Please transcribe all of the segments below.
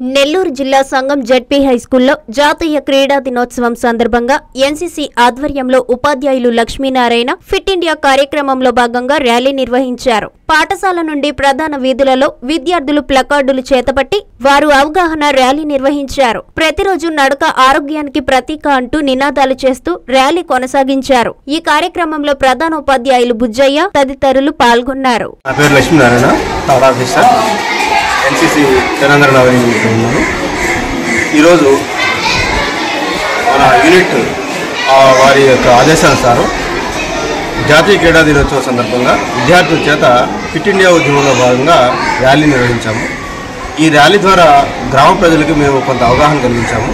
నెల్లూరు జిల్లా సంఘం జడ్పీ హైస్కూల్లో జాతీయ క్రీడా దినోత్సవం సందర్భంగా ఎన్సీసీ ఆధ్వర్యంలో ఉపాధ్యాయులు లక్ష్మీనారాయణ ఫిట్ ఇండియా కార్యక్రమంలో భాగంగా ర్యాలీ నిర్వహించారు. పాఠశాల నుండి ప్రధాన వీధులలో విద్యార్థులు ప్లకార్డులు చేతపట్టి వారు అవగాహన ర్యాలీ నిర్వహించారు. ప్రతిరోజు నడక ఆరోగ్యానికి ప్రతీక అంటూ నినాదాలు చేస్తూ ర్యాలీ కొనసాగించారు. ఈ కార్యక్రమంలో ప్రధాన ఉపాధ్యాయులు బుజ్జయ్య తదితరులు పాల్గొన్నారు. ఎన్సీసీ తెలంగాణ ఉన్నాను ఈరోజు మన యూనిట్ వారి యొక్క ఆదేశానుసారం జాతీయ క్రీడా దినోత్సవం సందర్భంగా విద్యార్థుల చేత ఫిట్ ఇండియా ఉద్యమంలో భాగంగా ర్యాలీ నిర్వహించాము. ఈ ర్యాలీ ద్వారా గ్రామ ప్రజలకు మేము కొంత అవగాహన కలిగించాము.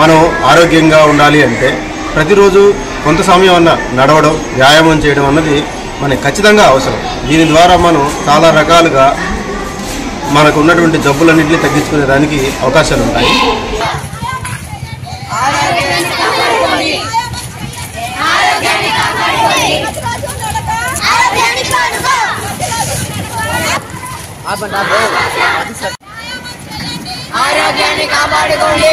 మనం ఆరోగ్యంగా ఉండాలి అంటే ప్రతిరోజు కొంత సమయం అన్న నడవడం వ్యాయామం చేయడం అన్నది మనకి ఖచ్చితంగా అవసరం. దీని ద్వారా మనం చాలా రకాలుగా మనకు ఉన్నటువంటి జబ్బులన్నింటినీ తగ్గించుకునే దానికి అవకాశాలు ఉంటాయి. ఆరోగ్యాన్ని కాపాడుకోండి.